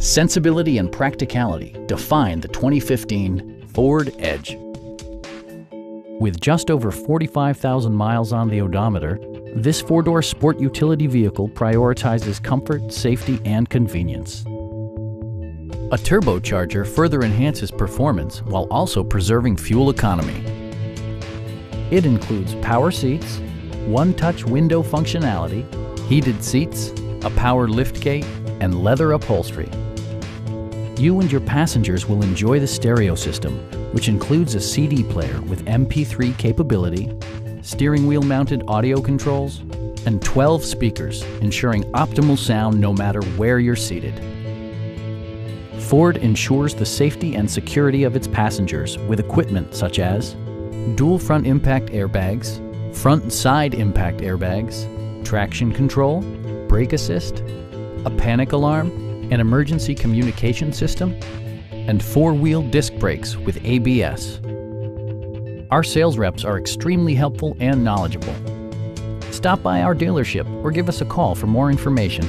Sensibility and practicality define the 2015 Ford Edge. With just over 45,000 miles on the odometer, this four-door sport utility vehicle prioritizes comfort, safety, and convenience. A turbocharger further enhances performance while also preserving fuel economy. It includes power seats, one-touch window functionality, heated seats, a power liftgate, and leather upholstery. You and your passengers will enjoy the stereo system, which includes a CD player with MP3 capability, steering wheel mounted audio controls, and 12 speakers, ensuring optimal sound no matter where you're seated. Ford ensures the safety and security of its passengers with equipment such as dual front impact airbags, front and side impact airbags, traction control, brake assist, a panic alarm, an emergency communication system, and four-wheel disc brakes with ABS. Our sales reps are extremely helpful and knowledgeable. Stop by our dealership or give us a call for more information.